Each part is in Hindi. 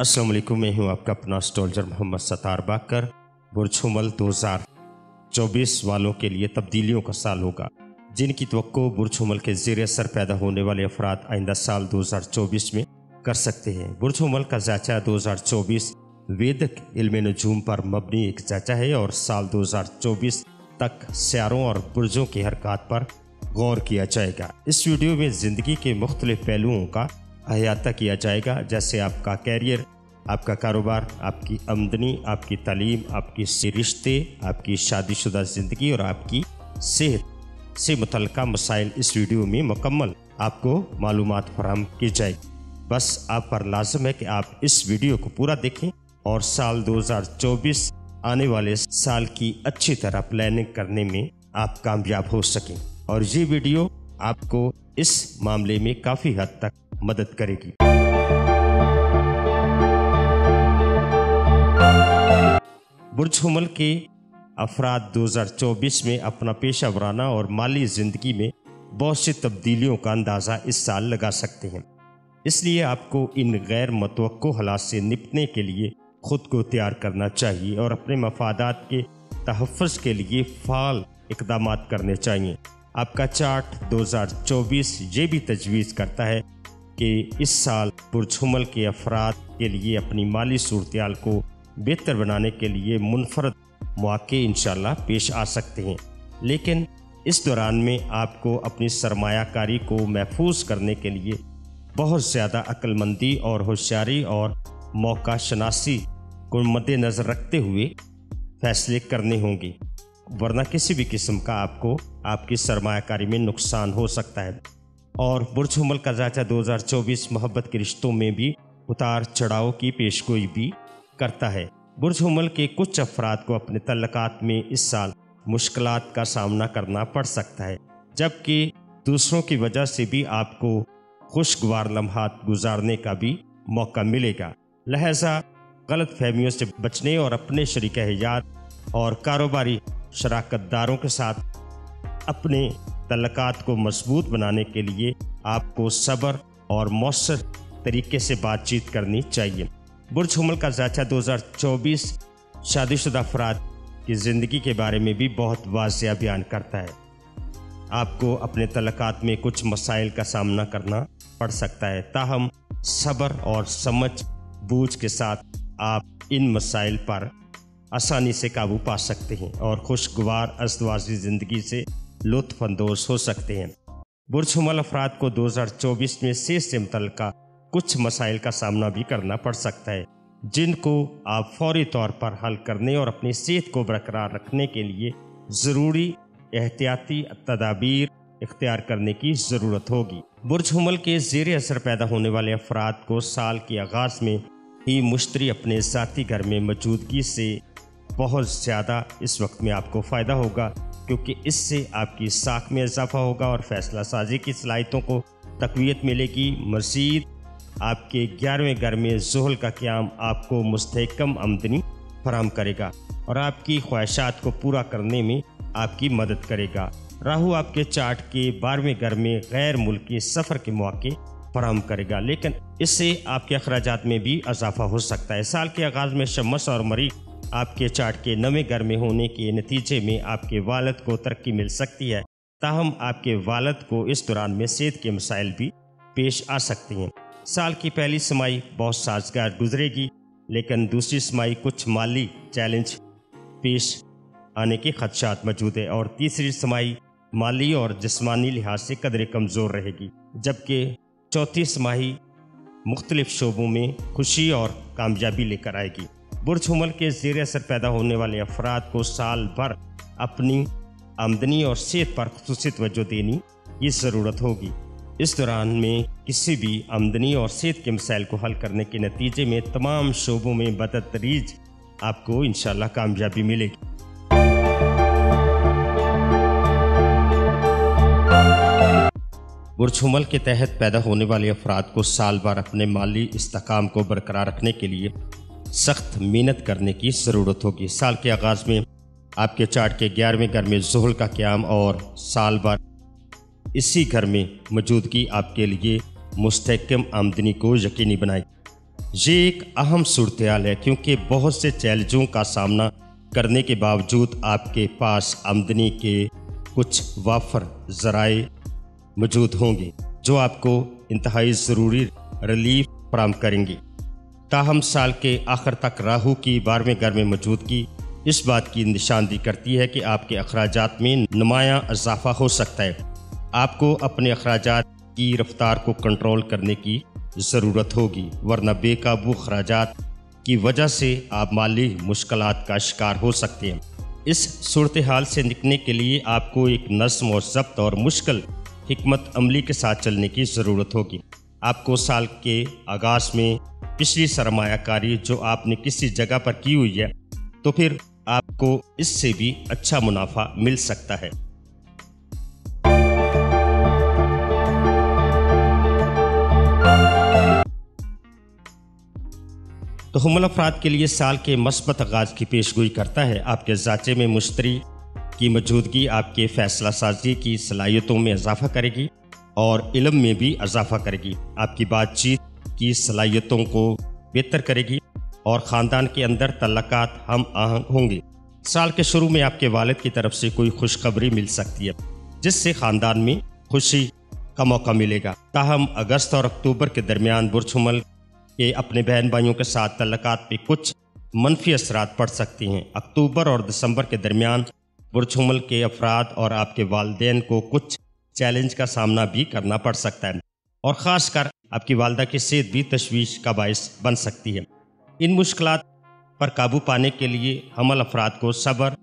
अस्सलाम वालेकुम मैं हूँ आपका अपना स्टोल्जर मोहम्मद सतार बाकर बुरछुमल 2024 वालों के लिए तब्दीलियों का साल होगा। जिनकी तो बुरछुमल के जेर असर पैदा होने वाले अफराद आइंदा साल 2024 में कर सकते हैं। बुरछुमल का जाचा 2024 वेदक इल्म नजूम पर मबनी एक जाचा है और साल 2024 तक स्यारों और बुरजों की हरकत पर गौर किया जाएगा। इस वीडियो में ज़िंदगी के मुख्तलिफ़ पहलुओं का अहाता किया जाएगा, जैसे आपका कैरियर आपका कारोबार, आपकी आमदनी, आपकी तालीम, आपकी रिश्ते, आपकी शादीशुदा ज़िंदगी और आपकी सेहत से मुतल मसाइल इस वीडियो में मुकम्मल आपको मालूम फराम की जाएगी। बस आप पर लाजम है कि आप इस वीडियो को पूरा देखें और साल 2024 आने वाले साल की अच्छी तरह प्लानिंग करने में आप कामयाब हो सकें। और ये वीडियो आपको इस मामले में काफ़ी हद तक मदद करेगी। बुरज हमल के अफराद 2024 में अपना पेशा वराना और माली ज़िंदगी में बहुत सी तब्दीलियों का अंदाज़ा इस साल लगा सकते हैं। इसलिए आपको इन गैर मतवक़ हालात से निपटने के लिए ख़ुद को तैयार करना चाहिए और अपने मफादात के तहफ़ के लिए फ़ाल इकदाम करने चाहिए। आपका चार्ट 2024 ये भी तजवीज़ करता है कि इस साल पुरछुमल के अफराद के लिए अपनी माली सूरत को बेहतर बनाने के लिए मुनफरद मौके इन पेश आ सकते हैं। लेकिन इस दौरान में आपको अपनी सरमाकारी को महफूज करने के लिए बहुत ज़्यादा अक्लमंदी और होशियारी और मौका शनासी को मद्देनज़र रखते हुए फैसले करने होंगे, वरना किसी भी किस्म का आपको आपकी सरमाकारी में नुकसान हो सकता है। और बुरज हमल का जाचा 2024 मोहब्बत के रिश्तों में भी उतार चढ़ाव की पेशगोई भी करता है। बुरज हमल के कुछ अफराद को अपने तल्लकात में इस साल मुश्किल का सामना करना पड़ सकता है, जबकि दूसरों की वजह से भी आपको खुशगवार लम्हात गुजारने का भी मौका मिलेगा। लहजा गलत फहमियों से बचने और अपने शरीक हयात और कारोबारी शराकतदारों के साथ अपने तल्लकात को मज़बूत बनाने के लिए आपको सब्र और मौसर तरीके से बातचीत करनी चाहिए। बुरज हमल का जाचा 2024 शादीशुदा अफराद की ज़िंदगी के बारे में भी बहुत वाजिया बयान करता है। आपको अपने तलक़ात में कुछ मसाइल का सामना करना पड़ सकता है। ताहम सब्र और समझ बूझ के साथ आप इन मसाइल पर आसानी से काबू पा सकते हैं और खुशगवार अस्तवाजी ज़िंदगी से लुत्फानंदोज हो सकते हैं। बुरशुमल अफराद को 2024 में सेहत से मुतल कुछ मसाइल का सामना भी करना पड़ सकता है, जिनको आप फौरी तौर पर हल करने और अपनी सेहत को बरकरार रखने के लिए ज़रूरी एहतियाती तदाबीर इख्तियार करने की ज़रूरत होगी। बुरज हमल के जेर असर पैदा होने वाले अफराद को साल के आगाज़ में ही मुश्तरी अपने ज़ाती घर में मौजूदगी से बहुत ज़्यादा इस वक्त में आपको फ़ायदा होगा। क्योंकि इससे आपकी साख में इजाफा होगा और फैसला साजी की सलाहितों को तकवीत मिलेगी। मज़ीद आपके ग्यारहवें घर में जहल का क्याम आपको मुस्तकम आमदनी फराम करेगा और आपकी ख्वाहिशात को पूरा करने में आपकी मदद करेगा। राहु आपके चार्ट के बारहवें घर में गैर मुल्की सफ़र के मौके फराम करेगा, लेकिन इससे आपके अखराज में भी इजाफा हो सकता है। साल के आगाज़ में शमस और मरी आपके चार्ट के नवे घर में होने के नतीजे में आपके वालद को तरक्की मिल सकती है। ताहम आपके वालद को इस दौरान में सेहत के मसाइल भी पेश आ सकती हैं। साल की पहली समाई बहुत साजगार गुजरेगी, लेकिन दूसरी समाई कुछ माली चैलेंज पेश आने के खदशात मौजूद है और तीसरी समाई माली और जिसमानी लिहाज से कदर कमज़ोर रहेगी, जबकि चौथी समाही मुख्तलिफ़ शोबों में खुशी और कामयाबी लेकर आएगी। बुरज हमल के जेर असर पैदा होने वाले अफराद को साल भर अपनी आमदनी और सेहत पर खसूस तवज्जो देने की ज़रूरत होगी। इस दौरान में किसी भी आमदनी और सेहत के मसाइल को हल करने के नतीजे में तमाम शोबों में बदतरीज आपको इन कामयाबी मिलेगी। बुरछुमल के तहत पैदा होने वाले अफराद को साल भर अपने माली इस्तेकाम को बरकरार रखने के लिए सख्त मेहनत करने की ज़रूरत होगी। साल के आगाज़ में आपके चार्ट के ग्यारहवें घर में जहल का क्याम और साल भर इसी घर में मौजूदगी आपके लिए मुस्तकम आमदनी को यकीनी बनाए। ये एक अहम सूरत है, क्योंकि बहुत से चैलेंजों का सामना करने के बावजूद आपके पास आमदनी के कुछ वाफर ज़राए मौजूद होंगे, जो आपको इंतहाई ज़रूरी रिलीफ फ्राहम करेंगे। ताहम साल के आखिर तक राहु की बारहवें घर में मौजूदगी इस बात की निशानदी करती है कि आपके अखराज में नुमाया इजाफा हो सकता है। आपको अपने अखराज की रफ्तार को कंट्रोल करने की ज़रूरत होगी, वरना बेकाबू अखराज की वजह से आप माली मुश्किल का शिकार हो सकते हैं। इस सूरत हाल से निकलने के लिए आपको एक नस्म और जब्त और मुश्किल हमत अमली के साथ चलने की ज़रूरत होगी। आपको साल के आगाज़ में पिछली सरमायाकारी जो आपने किसी जगह पर की हुई है तो फिर आपको इससे भी अच्छा मुनाफा मिल सकता है। तो हमल अफराद के लिए साल के मस्बत आगाज़ की पेशगोई करता है। आपके जाचे में मुश्तरी की मौजूदगी, आपके फैसला साजी की सलाहियतों में इजाफा करेगी और इलम में भी इजाफा करेगी। आपकी बातचीत की सलाहियतों को बेहतर करेगी और ख़ानदान के अंदर तल्लक़ात हम आहंग होंगे। साल के शुरू में आपके वालिद की तरफ़ से कोई खुशखबरी मिल सकती है, जिससे ख़ानदान में खुशी का मौका मिलेगा। ताहम अगस्त और अक्टूबर के दरमियान बुरछुमल के अपने बहन भाइयों के साथ तल्लक़ात पे कुछ मनफी असरात पड़ सकती हैं। अक्टूबर और दिसंबर के दरमियान बुरछुमल के अफराद और आपके वालदेन को कुछ चैलेंज का सामना भी करना पड़ सकता है। और ख़ासकर आपकी वालदा की सेहत भी तशवीश का बायस बन सकती है। इन मुश्किल पर काबू पाने के लिए हमल अफराद को सब्र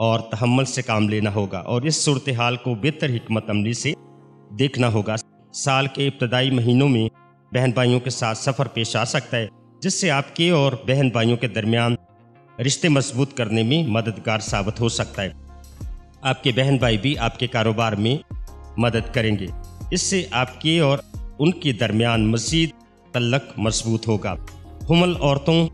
और तहमल से काम लेना होगा और इस सूरत हाल को बेहतर हमत अमली से देखना होगा। साल के इब्तदाई महीनों में बहन भाइयों के साथ सफ़र पेश आ सकता है, जिससे आपके और बहन भाइयों के दरमियान रिश्ते मज़बूत करने में मददगार साबित हो सकता है। आपके बहन भाई भी आपके कारोबार में मदद करेंगे। इससे आपके और उनके दरमियान मजीद तल्लक मज़बूत होगा। हमल औरतों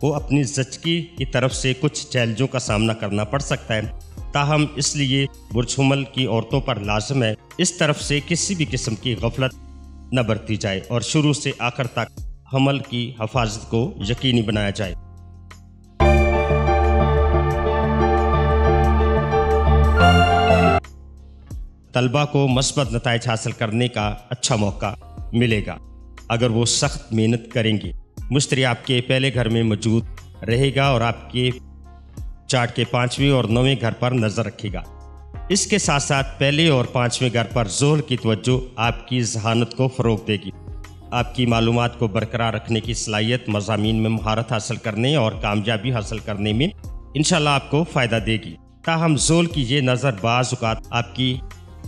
को अपनी जचकी की तरफ़ से कुछ चैलेंजों का सामना करना पड़ सकता है। ताहम इसलिए बुरझुमल की औरतों पर लाजम है, इस तरफ़ से किसी भी किस्म की गफलत न बरती जाए और शुरू से आखिर तक हमल की हफाजत को यकीनी बनाया जाए। तलबा को मस्बत नतज हासिल करने का अच्छा मौका मिलेगा। अगर वो सख्त मेहनत करेंगे, मुश्तरी आपके पहले घर में मौजूद रहेगा और आपके चार्ट के पाँचवें और नौवें घर पर नज़र रखेगा। इसके साथ साथ पहले और पाँचवें घर पर ज़ोर की तवज्जो आपकी जहानत को फ़रोग देगी। आपकी मालूम को बरकरार रखने की सलाहियत मजामी में महारत हासिल करने और कामयाबी हासिल करने में इन आपको फ़ायदा देगी। ताहम जोल की ये नज़र बाज़ात आपकी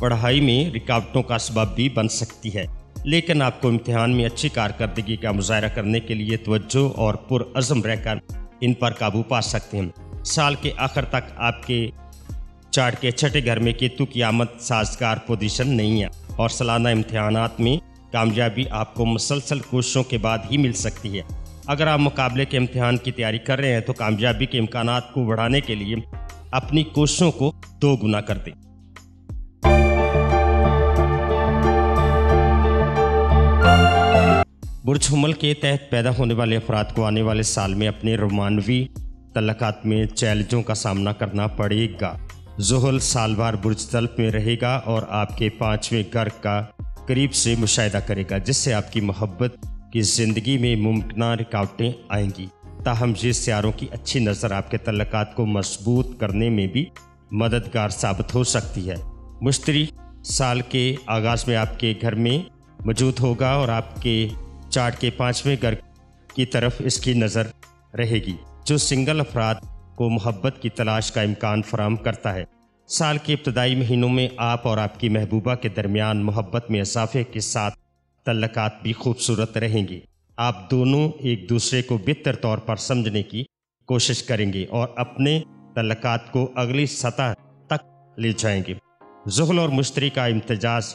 पढ़ाई में रुकावटों का सबब भी बन सकती है। लेकिन आपको इम्तहान में अच्छी कारकर्दगी का मुजाहरा करने के लिए तवज्जो और पुरज़म रहकर इन पर काबू पा सकते हैं। साल के आखिर तक आपके चार्ट के छठे घर में केतु की आमद साजगार पोजीशन नहीं है और सालाना इम्तहान में कामयाबी आपको मुसलसल कोशिशों के बाद ही मिल सकती है। अगर आप मुकाबले के इम्तहान की तैयारी कर रहे हैं तो कामयाबी के इम्कान को बढ़ाने के लिए अपनी कोशिशों को दो गुना कर दें। बुरज हमल के तहत पैदा होने वाले अफराद को आने वाले साल में अपने रोमानवी तलक़ात में चैलेंजों का सामना करना पड़ेगा। जहल साल भर बुरज तल्प में रहेगा और आपके पाँचवें घर का करीब से मुशाह करेगा, जिससे आपकी मोहब्बत की ज़िंदगी में मुमकिन रुकावटें आएँगी। ताहम ये सियारों की अच्छी नज़र आपके तल्लक़ात को मज़बूत करने में भी मददगार साबित हो सकती है। मुश्तरी साल के आगाज़ में आपके घर में मौजूद होगा और आपके चार्ट के पाँचवें घर की तरफ़ इसकी नज़र रहेगी, जो सिंगल अफराद को मोहब्बत की तलाश का इम्कान फराम करता है। साल के इब्तदाई महीनों में आप और आपकी महबूबा के दरमियान मोहब्बत में इजाफे के साथ तल्लक़ात भी खूबसूरत रहेंगी। आप दोनों एक दूसरे को बेहतर तौर पर समझने की कोशिश करेंगे और अपने तल्लक़ात को अगली सतह तक ले जाएँगे। जुहल और मुश्तरी का इम्तजाज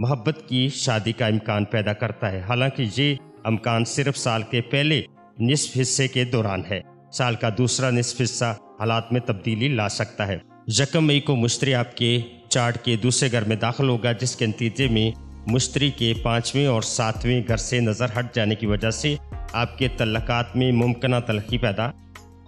मोहब्बत की शादी का इम्कान पैदा करता है। हालाँकि ये अमकान सिर्फ़ साल के पहले निसफ हिस्से के दौरान है। साल का दूसरा निसफ हिस्सा हालात में तब्दीली ला सकता है। यकम मई को मुश्तरी आपके चार्ट के दूसरे घर में दाखिल होगा, जिसके नतीजे में मुश्तरी के पाँचवें और सातवें घर से नज़र हट जाने की वजह से आपके तल्लक़ात में मुमकिन तलखी पैदा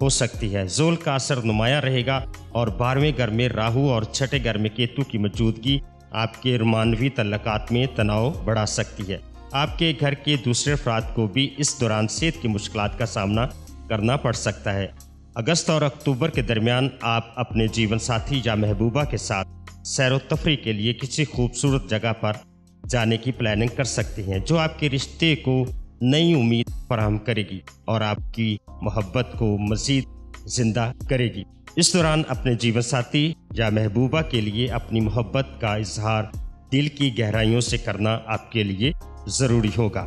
हो सकती है। जोल का असर नुमाया रहेगा और बारहवें घर में राहु और छठे घर में केतु की मौजूदगी आपके रोमानवी तल्लक़ात में तनाव बढ़ा सकती है। आपके घर के दूसरे अफराद को भी इस दौरान सेहत की मुश्किल का सामना करना पड़ सकता है। अगस्त और अक्टूबर के दरमियान आप अपने जीवन साथी या महबूबा के साथ सैर तफरी के लिए किसी खूबसूरत जगह पर जाने की प्लानिंग कर सकते हैं, जो आपके रिश्ते को नई उम्मीद फराहम करेगी और आपकी मोहब्बत को मज़ीद ज़िंदा करेगी। इस दौरान अपने जीवन साथी या महबूबा के लिए अपनी मोहब्बत का इजहार दिल की गहराइयों से करना आपके लिए ज़रूरी होगा।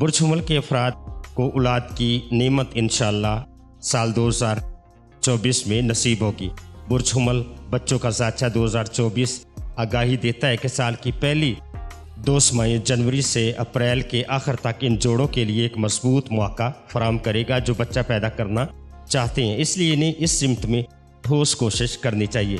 बुरछुमल के अफराद को औलाद की नेमत इन साल 2024 में नसीब होगी। बुरछुमल बच्चों का जाचा 2024 आगाही देता है कि साल की पहली दो मई, जनवरी से अप्रैल के आखिर तक इन जोड़ों के लिए एक मज़बूत मौका फराम करेगा जो बच्चा पैदा करना चाहते हैं। इसलिए इन्हें इस सिमत में ठोस कोशिश करनी चाहिए।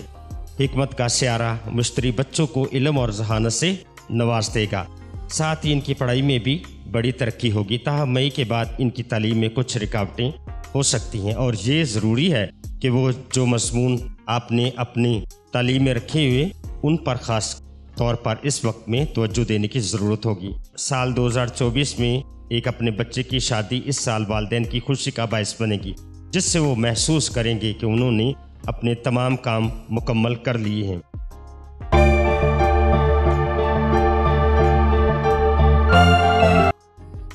हमत का स्यारा मुश्तरी बच्चों को इलम और जहानत से नवाज़ देगा। साथ ही इनकी पढ़ाई में भी बड़ी तरक्की होगी। ताह मई के बाद इनकी तालीम में कुछ रुकावटें हो सकती हैं और ये ज़रूरी है कि वो जो मजमून आपने अपनी तालीम में रखे हुए, उन पर ख़ास तौर पर इस वक्त में तवज्जो देने की ज़रूरत होगी। साल 2024 में एक अपने बच्चे की शादी इस साल वालदेन की खुशी का बायस बनेगी, जिससे वो महसूस करेंगे कि उन्होंने अपने तमाम काम मुकम्मल कर लिए हैं।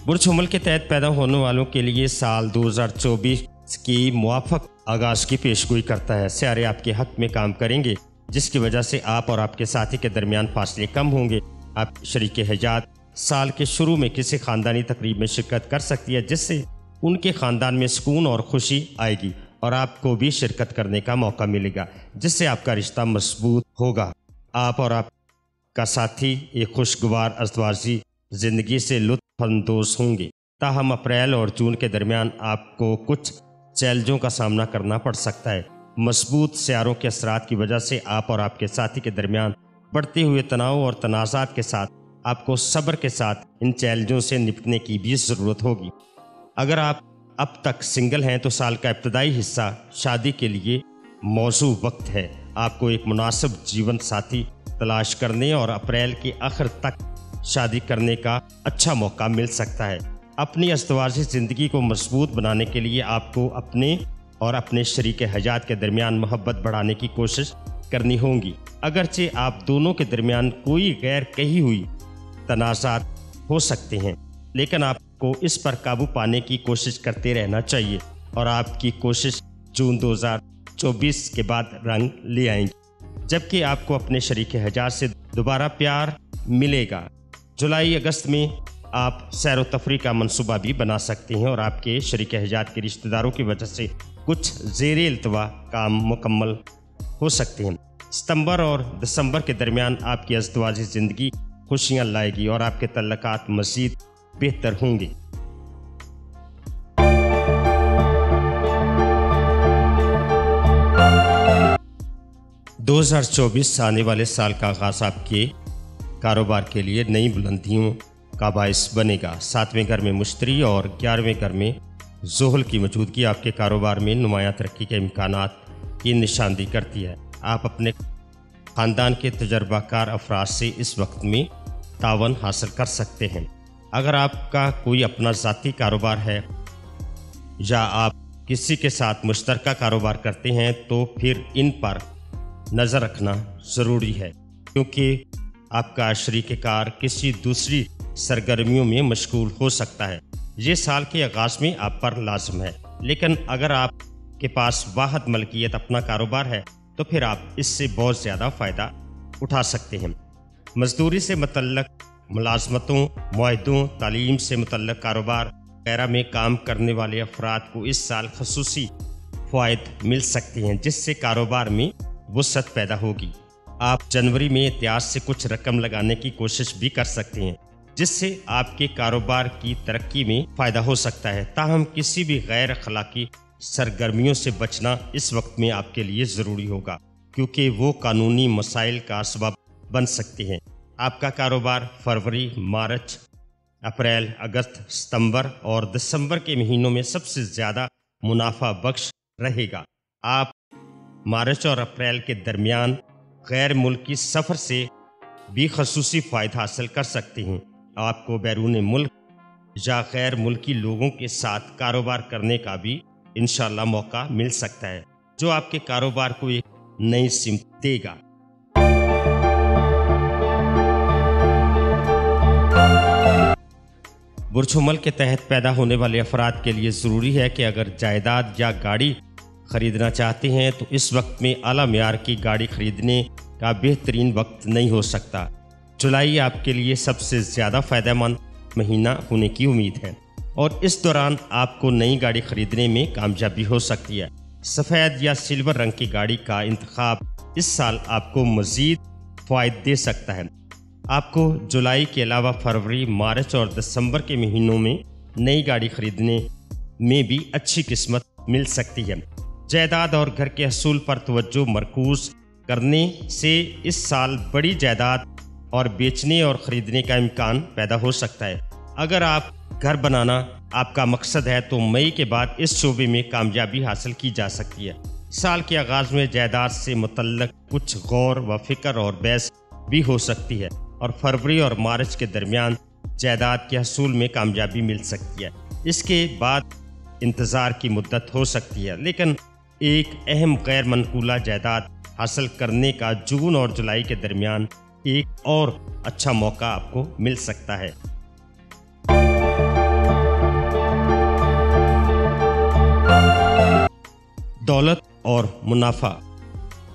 बुरछ उमल के तहत पैदा होने वालों के लिए साल 2024 की मुआफक आगाज़ की पेशगोई करता है। सारे आपके हक में काम करेंगे। जिसकी वजह से आप और आपके साथी के दरमियान फासले कम होंगे। आप शरीक हजात साल के शुरू में किसी ख़ानदानी तकरीब में शिरकत कर सकती है, जिससे उनके ख़ानदान में सुकून और खुशी आएगी और आपको भी शिरकत करने का मौका मिलेगा, जिससे आपका रिश्ता मज़बूत होगा। आप और आपका साथी एक खुशगवार अजवाजी ज़िंदगी से लुत्फानंदोज होंगे। ताहम अप्रैल और जून के दरमियान आपको कुछ चैलेंजों का सामना करना पड़ सकता है। मज़बूत स्यारों के असरात की वजह से आप और आपके साथी के दरमियान बढ़ते हुए तनाव और तनाज़ात के साथ, आपको सब्र के साथ इन चैलेंजों से निपटने की भी ज़रूरत होगी। अगर आप अब तक सिंगल हैं तो साल का इब्तदाई हिस्सा शादी के लिए मौजू वक्त है। आपको एक मुनासिब जीवन साथी तलाश करने और अप्रैल के आखिर तक शादी करने का अच्छा मौका मिल सकता है। अपनी अस्तवाजी ज़िंदगी को मज़बूत बनाने के लिए आपको अपने और अपने शरीक हजात के दरमियान मोहब्बत बढ़ाने की कोशिश करनी होगी। अगरचे आप दोनों के दरमियान कोई गैर कही हुई तनाज़ात हो सकते हैं, लेकिन आपको इस पर काबू पाने की कोशिश करते रहना चाहिए और आपकी कोशिश जून 2024 के बाद रंग ले आएँगी। जबकि आपको अपने शरीक हज़ार से दोबारा प्यार मिलेगा। जुलाई, अगस्त में आप सैर तफरी का मनसूबा भी बना सकते हैं और आपके शरीक हजात के रिश्तेदारों की वजह से कुछ जेर अल्तवा काम मुकम्मल हो सकते हैं। सितंबर और दिसंबर के दरमियान आपकी अजदवाजी ज़िंदगी खुशियाँ लाएगी और आपके तल्लक़ात मज़ीद बेहतर होंगे। दो हज़ार चौबीस आने वाले साल का आगाज़ आपके कारोबार के लिए नई बुलंदियों का बायस बनेगा। सातवें घर में मुश्तरी और ग्यारहवें घर में जोहल की मौजूदगी आपके कारोबार में नुमाया तरक्की के इम्कान की निशानदी करती है। आप अपने ख़ानदान के तजर्बाकार अफराज से इस वक्त में तावन हासिल कर सकते हैं। अगर आपका कोई अपना ज़ाती कारोबार है या आप किसी के साथ मुश्तर कारोबार करते हैं तो फिर इन पर नज़र रखना ज़रूरी है, क्योंकि आपका शरीक कार किसी दूसरी सरगर्मियों में मशगूल हो सकता है। ये साल के आगाज़ में आप पर लाजम है। लेकिन अगर आप के पास वाहद मलकियत अपना कारोबार है तो फिर आप इससे बहुत ज़्यादा फ़ायदा उठा सकते हैं। मजदूरी से मतलब मुलाजमतों माहों तालीम से मुतल कारोबार वगैरह में काम करने वाले अफराद को इस साल खसूसी फ़ायद मिल सकते हैं, जिससे कारोबार में वसत पैदा होगी। आप जनवरी में इतिहास से कुछ रकम लगाने की कोशिश भी कर सकते हैं। जिससे आपके कारोबार की तरक्की में फ़ायदा हो सकता है। ताहम किसी भी गैर अखलाकी सरगर्मियों से बचना इस वक्त में आपके लिए ज़रूरी होगा, क्योंकि वो कानूनी मसाइल का सबब बन सकते हैं। आपका कारोबार फरवरी, मार्च, अप्रैल, अगस्त, सितंबर और दिसंबर के महीनों में सबसे ज़्यादा मुनाफा बख्श रहेगा। आप मार्च और अप्रैल के दरमियान गैर मुल्की सफ़र से भी खसूसी फ़ायदा हासिल कर सकते हैं। आपको बैरून मुल्क, या गैर मुल्की लोगों के साथ कारोबार करने का भी इन मौका मिल सकता है, जो आपके कारोबार को एक नई सिमत देगा। बुरछुमल के तहत पैदा होने वाले अफराद के लिए ज़रूरी है कि अगर जायदाद या गाड़ी ख़रीदना चाहते हैं तो इस वक्त में अला मैार की गाड़ी ख़रीदने का बेहतरीन वक्त नहीं हो सकता। जुलाई आपके लिए सबसे ज़्यादा फ़ायदेमंद महीना होने की उम्मीद है। और इस दौरान आपको नई गाड़ी ख़रीदने में कामयाबी हो सकती है। सफ़ेद या सिल्वर रंग की गाड़ी का इंतखब इस साल आपको मज़ीद फ़ायद दे सकता है। आपको जुलाई के अलावा फरवरी, मार्च और दिसंबर के महीनों में नई गाड़ी खरीदने में भी अच्छी किस्मत मिल सकती है। जायदाद और घर के असूल पर तवज्जो मरकूज करने से इस साल बड़ी जायदाद और बेचने और ख़रीदने का इम्कान पैदा हो सकता है। अगर आप घर बनाना आपका मकसद है तो मई के बाद इस शोबे में कामयाबी हासिल की जा सकती है। साल के आगाज़ में जायदाद से मुतलक कुछ गौर व फ़िक्र और बहस भी हो सकती है और फरवरी और मार्च के दरमियान जायदाद के हसूल में कामयाबी मिल सकती है। इसके बाद इंतज़ार की मुद्दत हो सकती है, लेकिन एक अहम गैर मनकूला जायदाद हासिल करने का जून और जुलाई के दरमियान एक और अच्छा मौका आपको मिल सकता है। दौलत और मुनाफा।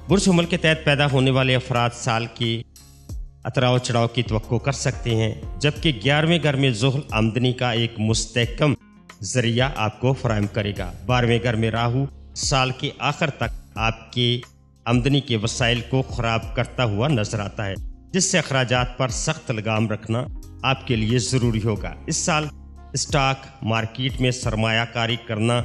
बुरश उमल के तहत पैदा होने वाले अफराद साल की अतराव चढ़ाव की तो कर सकते हैं, जबकि ग्यारहवें घर में जोहल आमदनी का एक मुस्तकम ज़रिया आपको फ्राहम करेगा। बारहवें घर में राहु साल के आखिर तक आपके आमदनी के वसाइल को ख़राब करता हुआ नज़र आता है। जिससे अखराज पर सख्त लगाम रखना आपके लिए ज़रूरी होगा। इस साल स्टॉक मार्केट में सरमायाकारी करना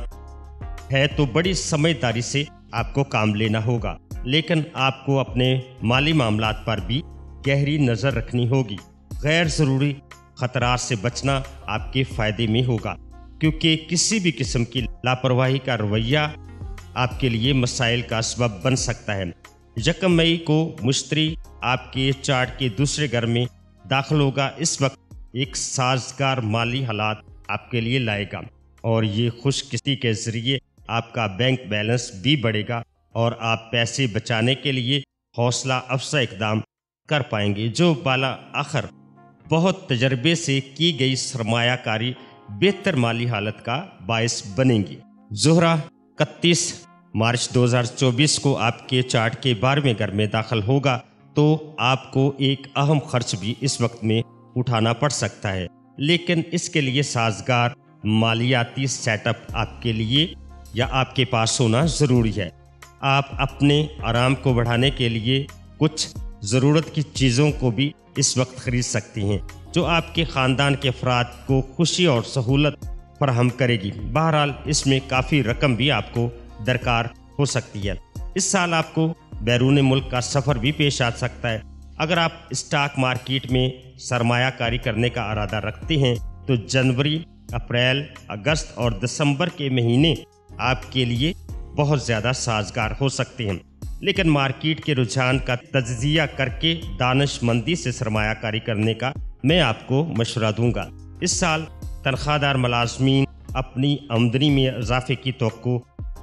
है तो बड़ी समझदारी से आपको काम लेना होगा। लेकिन आपको अपने माली मामला पर भी गहरी नज़र रखनी होगी। गैर ज़रूरी खतरा से बचना आपके फ़ायदे में होगा, क्योंकि किसी भी किस्म की लापरवाही का रवैया आपके लिए मसाइल का सबब बन सकता है। यकम मई को मुश्तरी आपके चार्ट के दूसरे घर में दाखिल होगा। इस वक्त एक साजगार माली हालात आपके लिए लाएगा और ये खुश के ज़रिए आपका बैंक बैलेंस भी बढ़ेगा और आप पैसे बचाने के लिए हौसला अफसा इकदाम कर पाएँगे, जो बाला आखिर बहुत तजर्बे से की गई सरमायाकारी बेहतर माली हालत का बायस बनेंगी। जोहरा इकतीस मार्च 2024 को आपके चार्ट के बारहवें घर में दाखिल होगा तो आपको एक अहम खर्च भी इस वक्त में उठाना पड़ सकता है। लेकिन इसके लिए साजगार, मालियाती सेटअप आपके लिए या आपके पास होना ज़रूरी है। आप अपने आराम को बढ़ाने के लिए कुछ ज़रूरत की चीज़ों को भी इस वक्त ख़रीद सकती हैं, जो आपके ख़ानदान के अफराद को खुशी और सहूलत फराहम करेगी। बहरहाल, इसमें काफ़ी रकम भी आपको दरकार हो सकती है। इस साल आपको बैरून मुल्क का सफ़र भी पेश आ सकता है। अगर आप स्टॉक मार्केट में सरमायाकारी करने का इरादा रखते हैं तो जनवरी, अप्रैल, अगस्त और दिसंबर के महीने आपके लिए बहुत ज़्यादा साजगार हो सकते हैं। लेकिन मार्केट के रुझान का तजिया करके दानशमंदी से सरमायाकारी करने का मैं आपको मशवरा दूँगा। इस साल तनख्वाहदार मुलाजमीन अपनी आमदनी में इजाफे की तो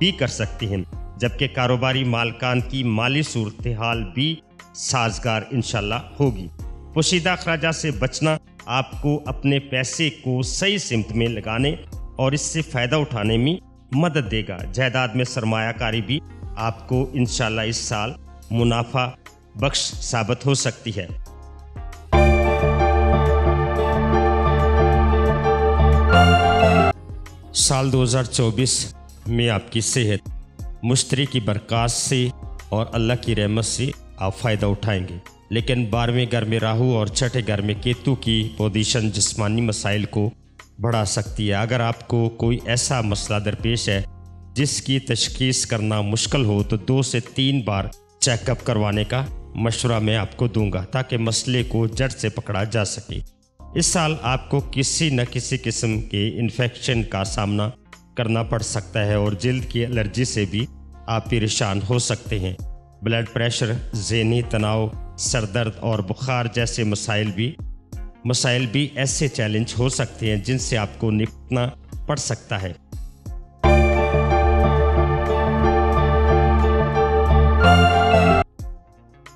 भी कर सकते हैं, जबकि कारोबारी मालकान की माली सूरत हाल भी साजगार इनशाला होगी। पोशीदा अखराज से बचना, आपको अपने पैसे को सही सिमत में लगाने और इससे फ़ायदा उठाने में मदद देगा। जायदाद में सरमाकारी भी आपको इनशाला इस साल मुनाफा बख्श साबित हो सकती है। साल 2024 में आपकी सेहत, मुश्तरी की बरकत से और अल्लाह की रहमत से आप फ़ायदा उठाएँगे। लेकिन बारहवें घर में राहु और छठे घर में केतु की पोजीशन जिस्मानी मसाइल को बढ़ा सकती है। अगर आपको कोई ऐसा मसला दरपेश है जिसकी तशखीस करना मुश्किल हो तो दो से तीन बार चेकअप करवाने का मशवरा मैं आपको दूँगा, ताकि मसले को जड़ से पकड़ा जा सके। इस साल आपको किसी न किसी किस्म के इन्फेक्शन का सामना करना पड़ सकता है और जल्द की एलर्जी से भी आप परेशान हो सकते हैं। ब्लड प्रेशर, जहनी तनाव सरदर्द और बुखार जैसे मसाइल भी मसाइल भी ऐसे चैलेंज हो सकते हैं जिनसे आपको निपटना पड़ सकता है।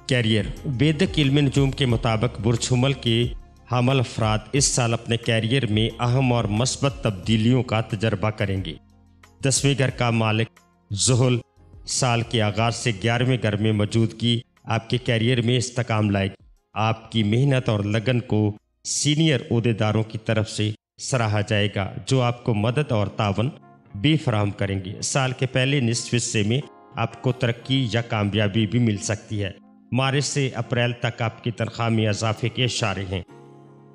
कैरियर। वेदक इल्म नजूम के मुताबिक बुरछुमल के हमल अफराद इस साल अपने कैरियर में अहम और मस्बत तब्दीलियों का तजर्बा करेंगे। दसवें घर का मालिक जहल साल के आगाज़ से ग्यारहवें घर में मौजूदगी, आपके कैरियर में इस्तकाम लाएगी आपकी मेहनत और लगन को सीनियर अहदेदारों की तरफ़ से सराहा जाएगा, जो आपको मदद और तावन भी फराहम करेंगे। साल के पहले निसफ हिस्से में आपको तरक्की या कामयाबी भी मिल सकती है। मार्च से अप्रैल तक आपकी तनख्वाह में इजाफे के इशारे हैं।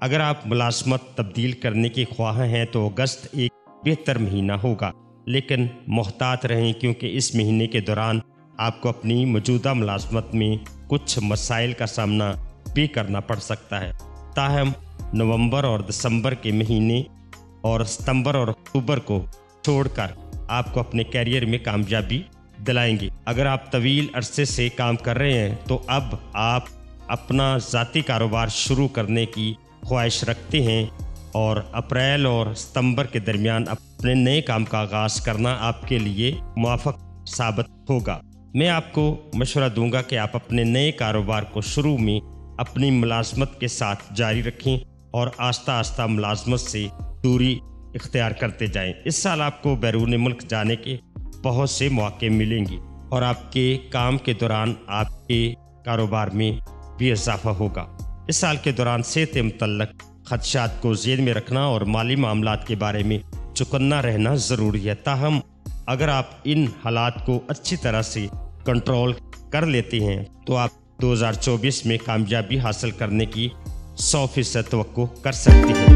अगर आप मुलाजमत तब्दील करने के ख्वाह हैं तो अगस्त एक बेहतर महीना होगा। लेकिन मोहतात रहें, क्योंकि इस महीने के दौरान आपको अपनी मौजूदा मुलाजमत में कुछ मसाइल का सामना भी करना पड़ सकता है। ताहम नवंबर और दिसंबर के महीने और सितंबर और अक्टूबर को छोड़कर आपको अपने कैरियर में कामयाबी दिलाएँगे। अगर आप तवील अरसे से काम कर रहे हैं तो अब आप अपना ज़ाती कारोबार शुरू करने की ख्वाहिश रखते हैं और अप्रैल और सितंबर के दरमियान अपने नए काम का आगाज़ करना आपके लिए मुआफ़ साबित होगा। मैं आपको मशवरा दूँगा कि आप अपने नए कारोबार को शुरू में अपनी मुलाजमत के साथ जारी रखें और आस्ता आस्ता मुलाजमत से दूरी इख्तियार करते जाएँ। इस साल आपको बैरून मुल्क जाने के बहुत से मौके मिलेंगे और आपके काम के दौरान आपके कारोबार में भी इजाफा होगा। इस साल के दौरान सेहत मतलब खदशात को जेल में रखना और माली मामला के बारे में चुकन्ना रहना ज़रूरी है। ताहम, अगर आप इन हालात को अच्छी तरह से कंट्रोल कर लेते हैं तो आप 2024 में कामयाबी हासिल करने की सौ फ़ीसद तो कर सकते हैं।